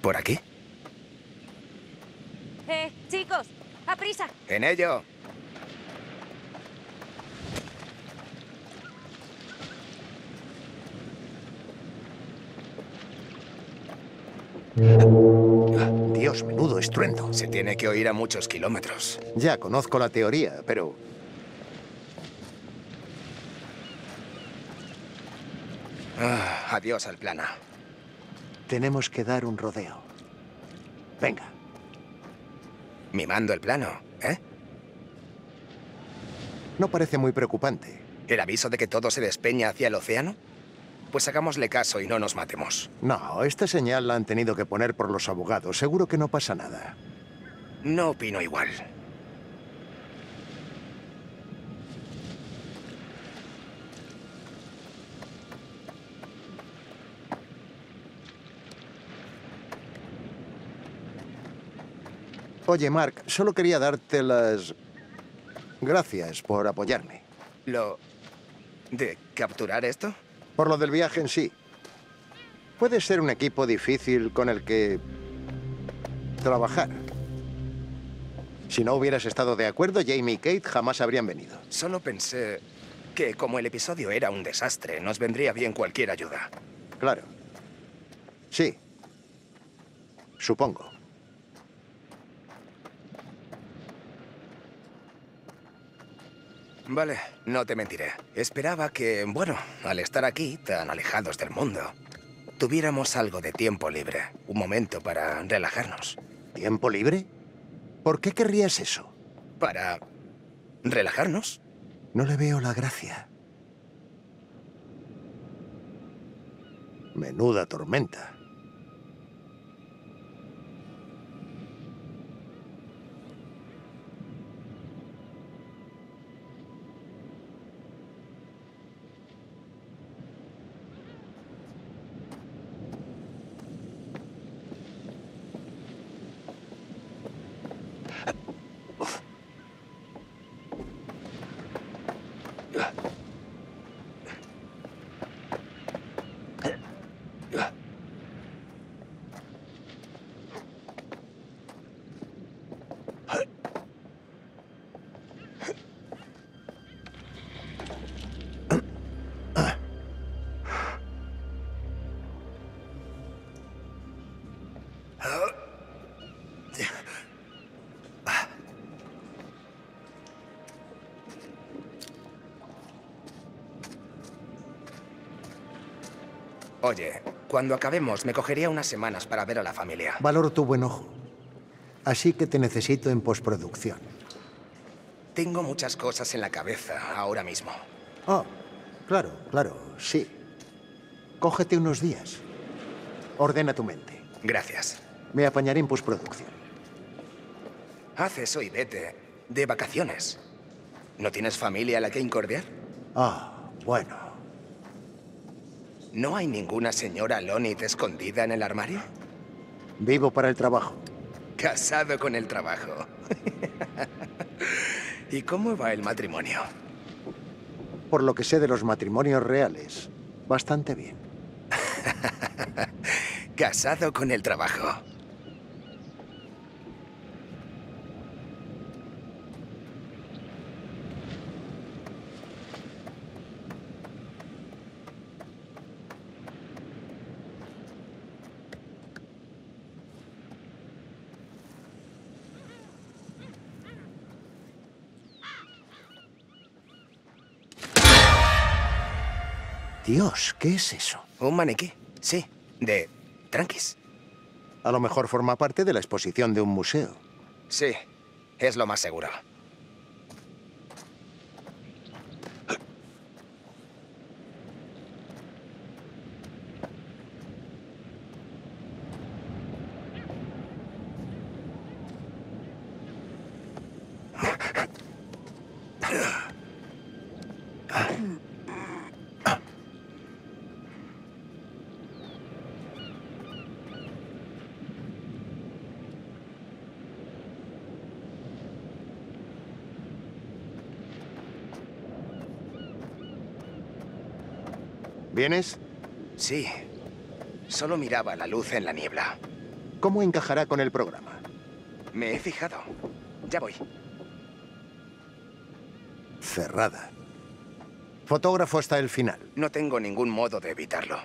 ¿Por aquí? Eh, chicos, a prisa. En ello. Dios, menudo estruendo. Se tiene que oír a muchos kilómetros. Ya conozco la teoría, pero... Ah, adiós al plana. Tenemos que dar un rodeo. Venga. Mimando el plano, ¿eh? No parece muy preocupante. ¿El aviso de que todo se despeña hacia el océano? Pues hagámosle caso y no nos matemos. No, esta señal la han tenido que poner por los abogados. Seguro que no pasa nada. No opino igual. Oye, Mark, solo quería darte las... Gracias por apoyarme. ¿Lo... de capturar esto? Por lo del viaje en sí. Puede ser un equipo difícil con el que... trabajar. Si no hubieras estado de acuerdo, Jamie y Kate jamás habrían venido. Solo pensé que como el episodio era un desastre, nos vendría bien cualquier ayuda. Claro. Sí. Supongo. Vale, no te mentiré. Esperaba que, bueno, al estar aquí, tan alejados del mundo, tuviéramos algo de tiempo libre. Un momento para relajarnos. ¿Tiempo libre? ¿Por qué querrías eso? Para... relajarnos. No le veo la gracia. Menuda tormenta. Oye, cuando acabemos me cogería unas semanas para ver a la familia. Valoro tu buen ojo. Así que te necesito en postproducción. Tengo muchas cosas en la cabeza ahora mismo. Oh, claro, claro, sí. Cógete unos días. Ordena tu mente. Gracias. Me apañaré en postproducción. Haz eso y vete. De vacaciones. ¿No tienes familia a la que incordiar? Ah, bueno. ¿No hay ninguna señora Lonit escondida en el armario? Vivo para el trabajo. Casado con el trabajo. ¿Y cómo va el matrimonio? Por lo que sé de los matrimonios reales, bastante bien. Casado con el trabajo. Dios, ¿qué es eso? Un maniquí, sí, de tranquis. A lo mejor forma parte de la exposición de un museo. Sí, es lo más seguro. Sí, solo miraba la luz en la niebla. ¿Cómo encajará con el programa? Me he fijado. Ya voy. Cerrada. Fotógrafo hasta el final. No tengo ningún modo de evitarlo.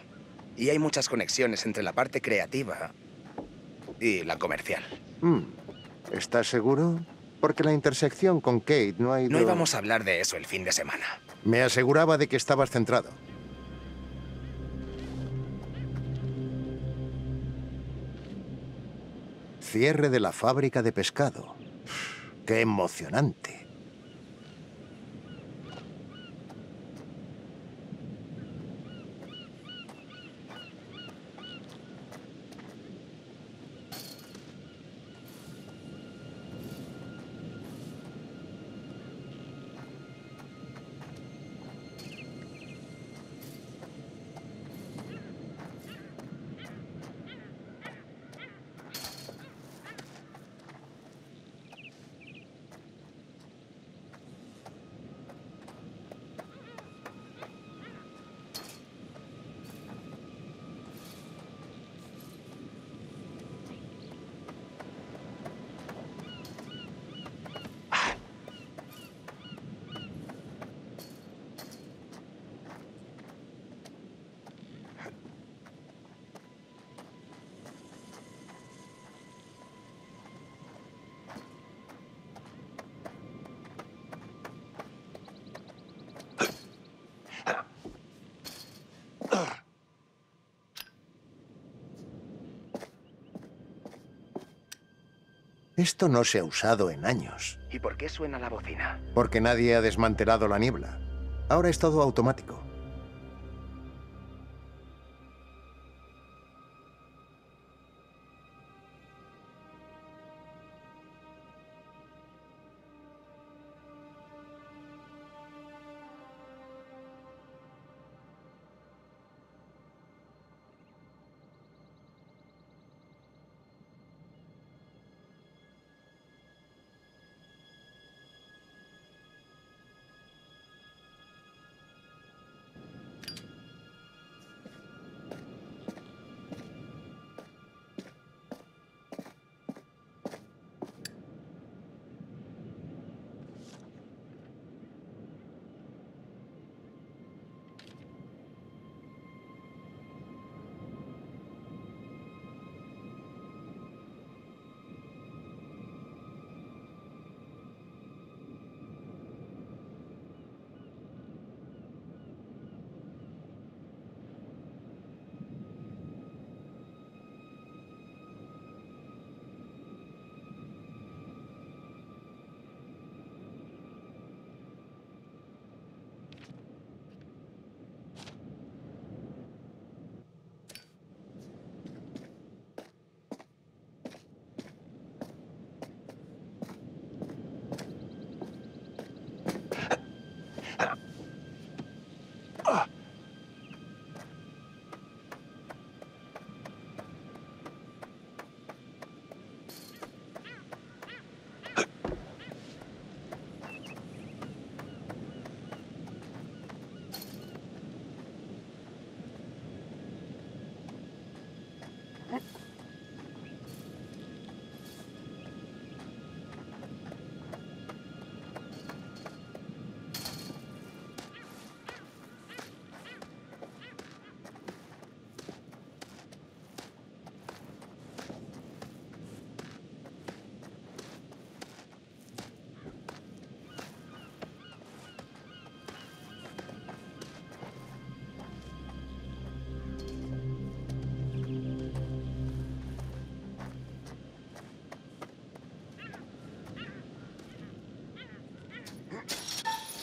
Y hay muchas conexiones entre la parte creativa y la comercial. Mm. ¿Estás seguro? Porque la intersección con Kate no ha ido... No íbamos a hablar de eso el fin de semana. Me aseguraba de que estabas centrado. Cierre de la fábrica de pescado. ¡Qué emocionante! Esto no se ha usado en años, ¿Y por qué suena la bocina? porque nadie ha desmantelado la niebla. Ahora es todo automático.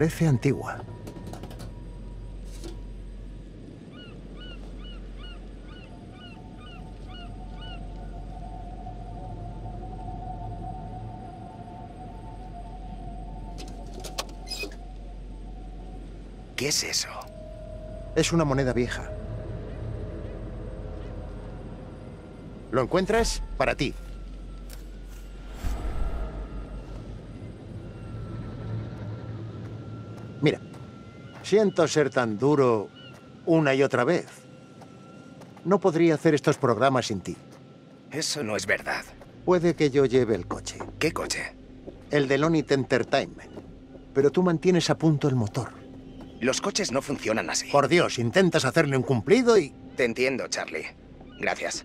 parece antigua. ¿Qué es eso? Es una moneda vieja. ¿Lo encuentras? Para ti. Siento ser tan duro una y otra vez. No podría hacer estos programas sin ti. Eso no es verdad. Puede que yo lleve el coche, ¿Qué coche? el de Lonit Entertainment, pero tú mantienes a punto el motor. Los coches no funcionan así. Por Dios, intentas hacerle un cumplido y... Te entiendo, Charlie. Gracias.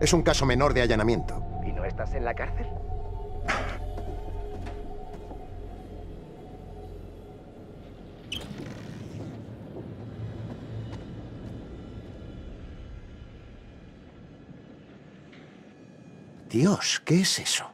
Es un caso menor de allanamiento. ¿Y no estás en la cárcel? Dios, ¿qué es eso?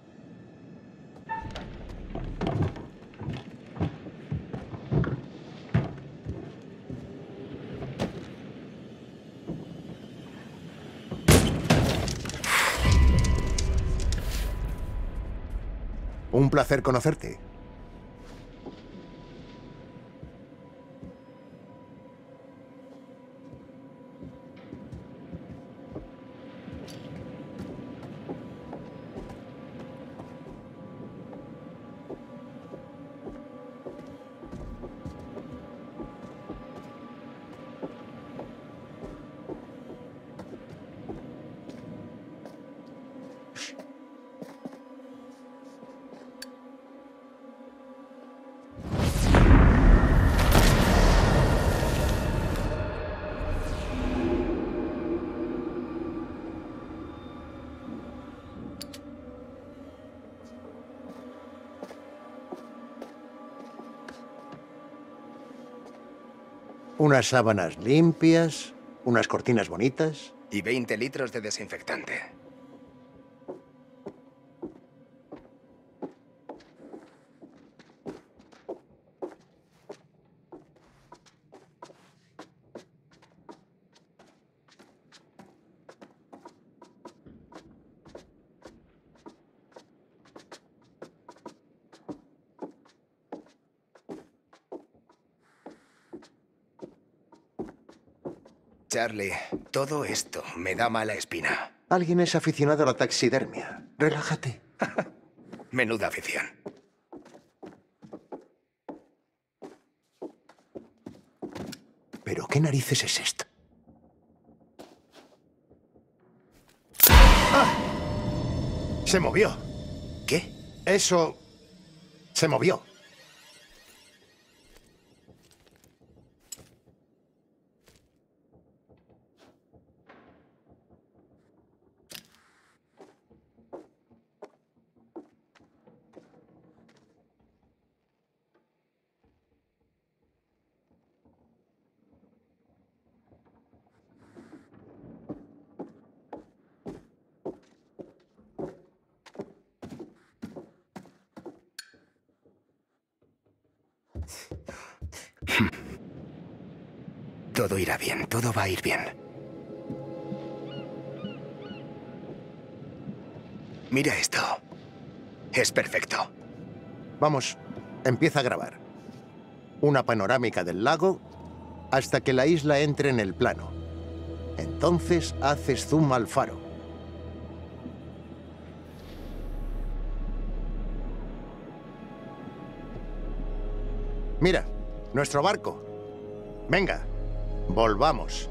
Un placer conocerte. Unas sábanas limpias, unas cortinas bonitas. Y 20 litros de desinfectante. Charlie, todo esto me da mala espina. Alguien es aficionado a la taxidermia. Relájate. Menuda afición. ¿Pero qué narices es esto? ¡Ah! Se movió. ¿Qué? Eso... se movió. Todo irá bien, todo va a ir bien. Mira esto. Es perfecto. Vamos, empieza a grabar. Una panorámica del lago hasta que la isla entre en el plano. Entonces haces zoom al faro. nuestro barco. Venga, volvamos.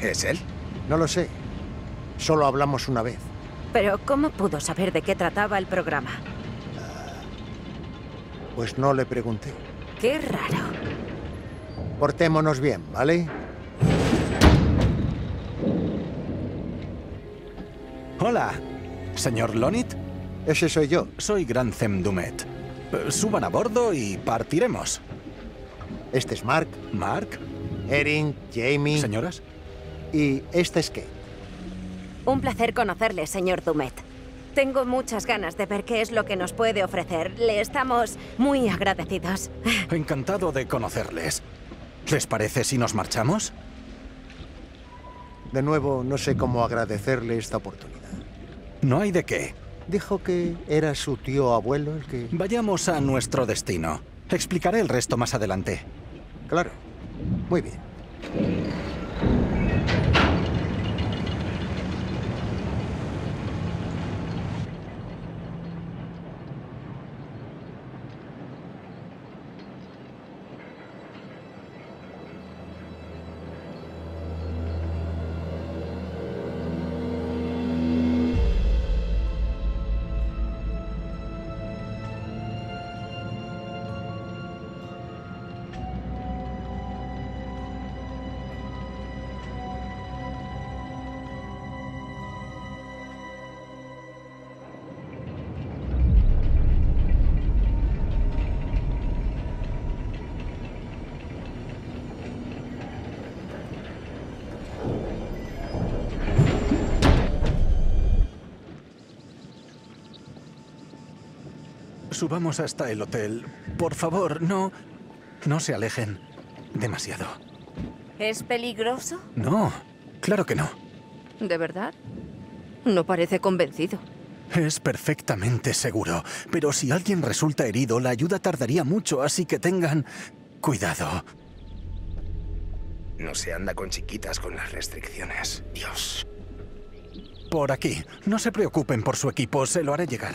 ¿Es él? No lo sé. Solo hablamos una vez. Pero ¿cómo pudo saber de qué trataba el programa? Ah, pues no le pregunté. Qué raro. Portémonos bien, ¿vale? Hola, señor Lonit. Ese soy yo. Soy Grantham Dumet. Suban a bordo y partiremos. Este es Mark, Mark, Erin, Jamie señoras. y este es Kate. Un placer conocerle, señor Dumet. Tengo muchas ganas de ver qué es lo que nos puede ofrecer. Le estamos muy agradecidos. Encantado de conocerles. ¿Les parece si nos marchamos? De nuevo, no sé cómo agradecerle esta oportunidad. No hay de qué. Dijo que era su tío abuelo el que... Vayamos a nuestro destino. Explicaré el resto más adelante. Claro. Muy bien. Subamos hasta el hotel. Por favor, no... No se alejen. Demasiado. ¿Es peligroso? No, claro que no. ¿De verdad? No parece convencido. Es perfectamente seguro. Pero si alguien resulta herido, la ayuda tardaría mucho, así que tengan cuidado. No se anda con chiquitas con las restricciones. Dios. Por aquí. No se preocupen por su equipo, se lo haré llegar.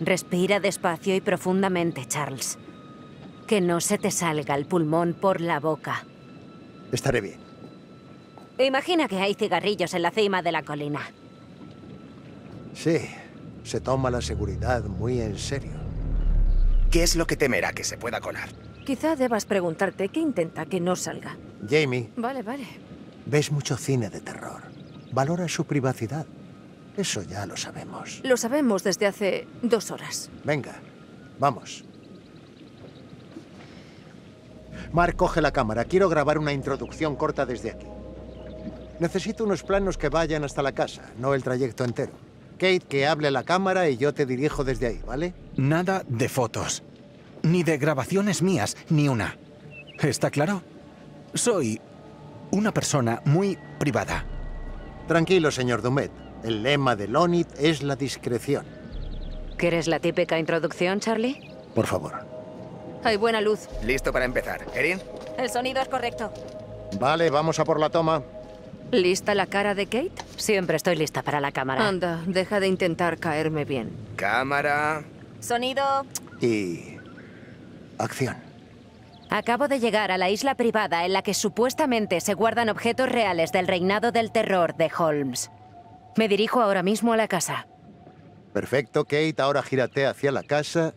Respira despacio y profundamente, Charles. Que no se te salga el pulmón por la boca. Estaré bien. Imagina que hay cigarrillos en la cima de la colina. Sí, se toma la seguridad muy en serio. ¿Qué es lo que temerá que se pueda colar? Quizá debas preguntarte qué intenta que no salga. Jamie, Vale, vale. ves mucho cine de terror. Valora su privacidad. Eso ya lo sabemos. Lo sabemos desde hace dos horas. Venga, vamos. Mark, coge la cámara. Quiero grabar una introducción corta desde aquí. Necesito unos planos que vayan hasta la casa, no el trayecto entero. Kate, que hable a la cámara y yo te dirijo desde ahí, ¿vale? Nada de fotos. Ni de grabaciones mías, ni una. ¿Está claro? Soy una persona muy privada. Tranquilo, señor Dumet. El lema de Lonit es la discreción. ¿Quieres la típica introducción, Charlie? Por favor. Hay buena luz. Listo para empezar. ¿Erin? El sonido es correcto. Vale, vamos a por la toma. ¿Lista la cara de Kate? Siempre estoy lista para la cámara. Anda, deja de intentar caerme bien. Cámara. Sonido. Y... Acción. Acabo de llegar a la isla privada en la que supuestamente se guardan objetos reales del reinado del terror de Holmes. Me dirijo ahora mismo a la casa. Perfecto, Kate. Ahora gírate hacia la casa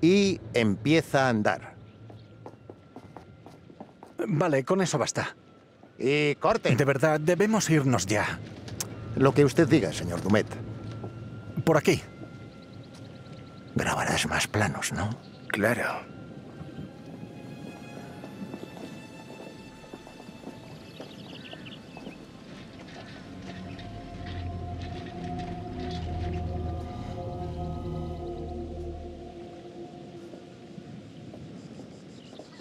y empieza a andar. Vale, con eso basta. Y corte. De verdad, debemos irnos ya. Lo que usted diga, señor Dumet. Por aquí. Grabarás más planos, ¿no? Claro.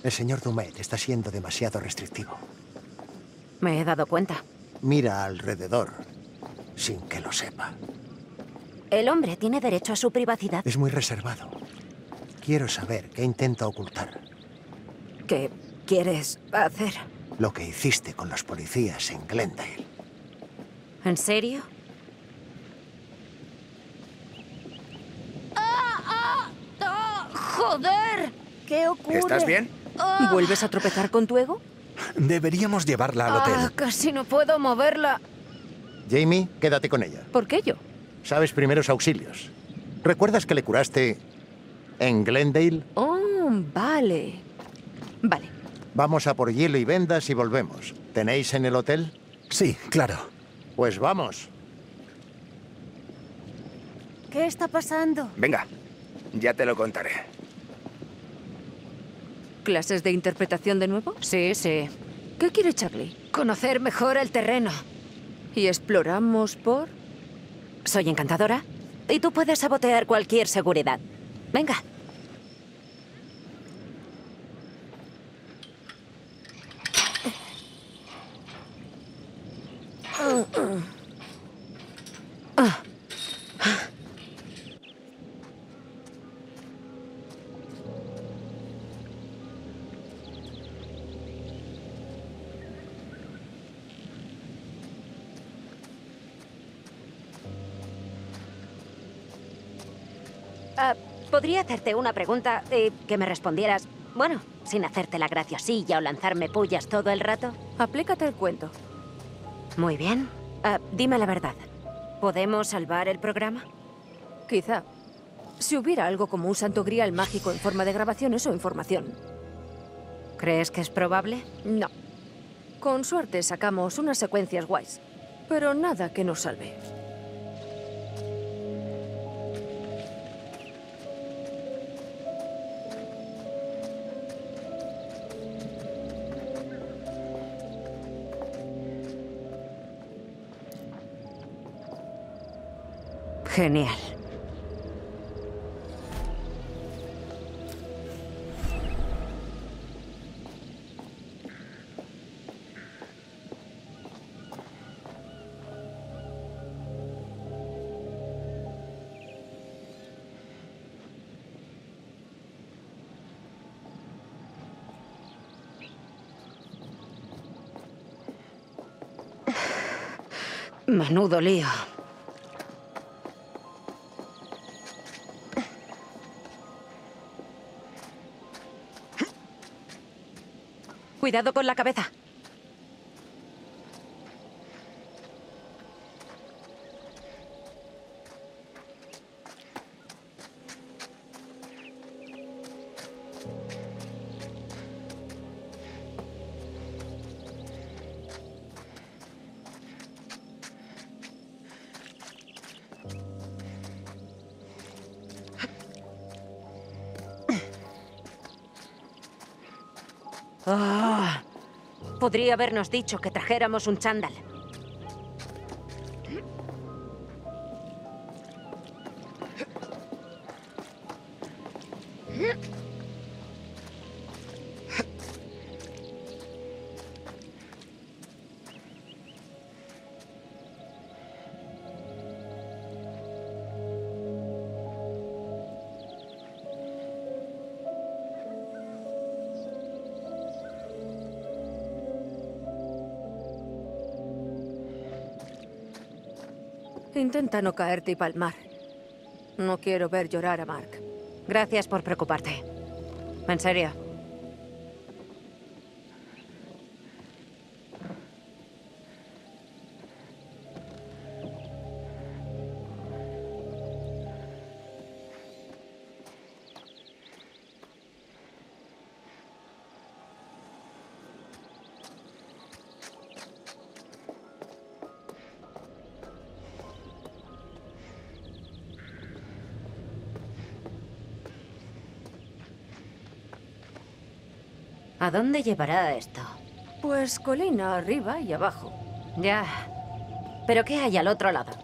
El señor Dumet está siendo demasiado restrictivo. Me he dado cuenta. Mira alrededor sin que lo sepa. El hombre tiene derecho a su privacidad. Es muy reservado. Quiero saber qué intenta ocultar. ¿Qué quieres hacer? Lo que hiciste con los policías en Glendale. ¿En serio? ¡Ah, ah! ¡Joder! ¿Qué ocurre? ¿Estás bien? ¿Vuelves a tropezar con tu ego? Deberíamos llevarla al Ah, hotel. casi no puedo moverla. Jamie, quédate con ella. ¿Por qué yo? Sabes primeros auxilios. ¿Recuerdas que le curaste en Glendale? Oh, vale. Vale. Vamos a por hielo y vendas y volvemos. ¿Tenéis en el hotel? Sí, claro. Pues vamos. ¿Qué está pasando? Venga, ya te lo contaré. ¿Clases de interpretación de nuevo? Sí, sí. ¿Qué quiere Charlie? Conocer mejor el terreno. ¿Y exploramos por...? Soy encantadora. Y tú puedes sabotear cualquier seguridad. Venga. ¿Podría hacerte una pregunta y que me respondieras, bueno, sin hacerte la graciosilla o lanzarme pullas todo el rato? Aplícate el cuento. Muy bien. Ah, dime la verdad. ¿Podemos salvar el programa? Quizá. Si hubiera algo como un santo grial mágico en forma de grabaciones o información. ¿Crees que es probable? No. Con suerte sacamos unas secuencias guays. Pero nada que nos salve. Genial. Menudo lío. Cuidado con la cabeza. Ah, podría habernos dicho que trajéramos un chándal. No caerte y palmar. No quiero ver llorar a Mark. Gracias por preocuparte. En serio. ¿A dónde llevará esto? Pues colina arriba y abajo. Ya. ¿Pero qué hay al otro lado?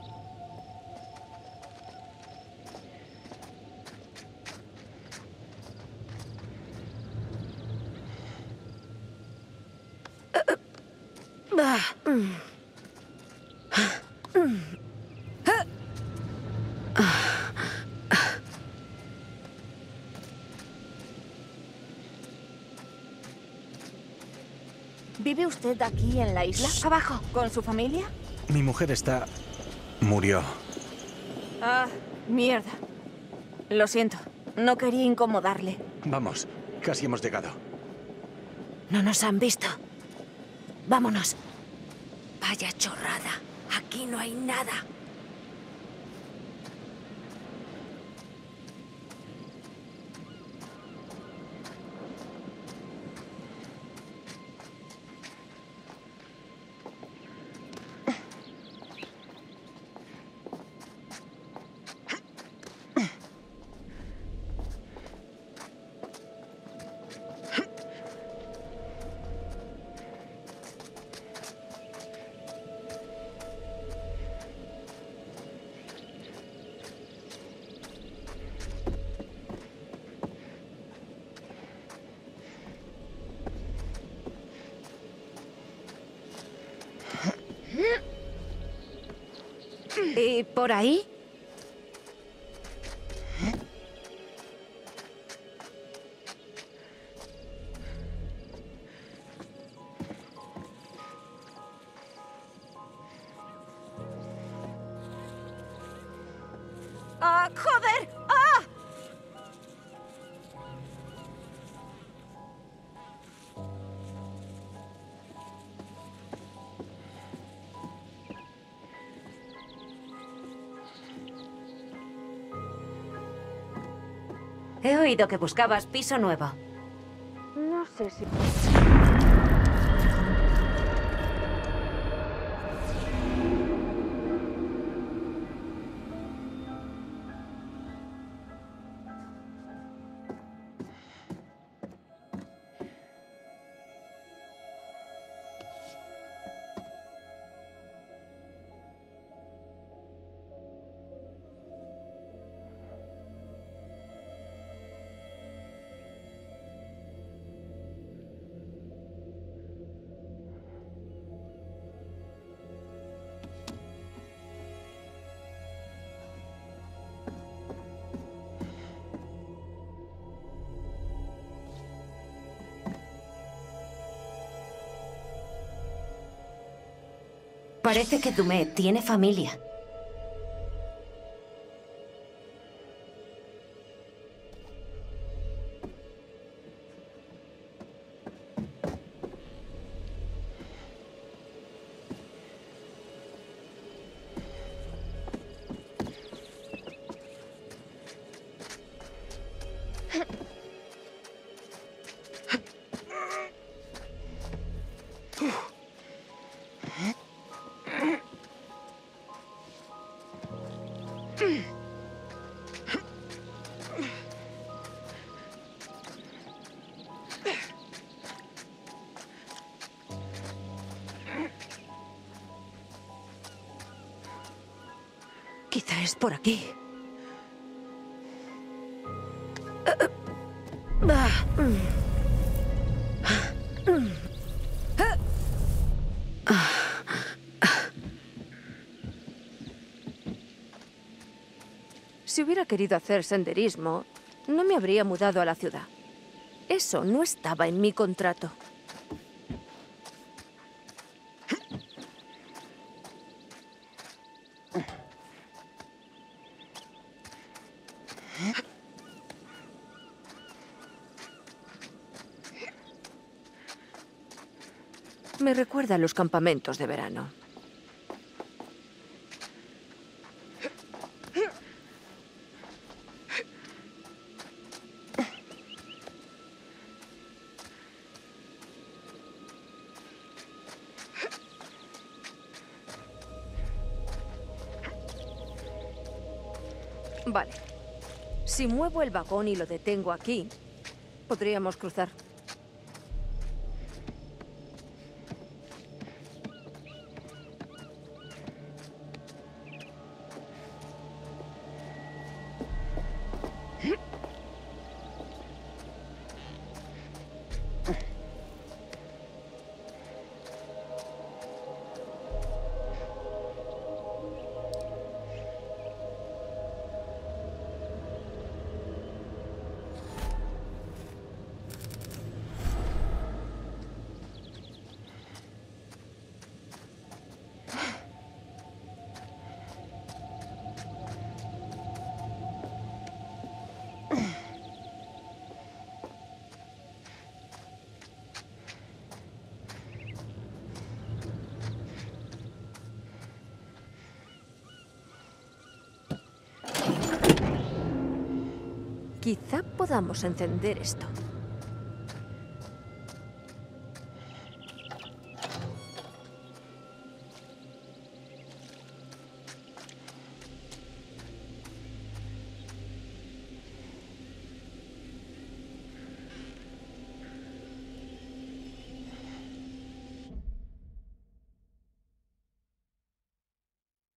¿Vive usted aquí en la isla? Abajo. ¿Con su familia? Mi mujer está... murió. Ah, mierda. Lo siento. No quería incomodarle. Vamos, casi hemos llegado. No nos han visto. Vámonos. Vaya chorrada. Aquí no hay nada. ¿Y por ahí? Oído que buscabas piso nuevo. No sé si... Parece que Dumé tiene familia. Por aquí. Si hubiera querido hacer senderismo, no me habría mudado a la ciudad. Eso no estaba en mi contrato. Me recuerda a los campamentos de verano. Vale. Si muevo el vagón y lo detengo aquí, podríamos cruzar. Quizá podamos encender esto.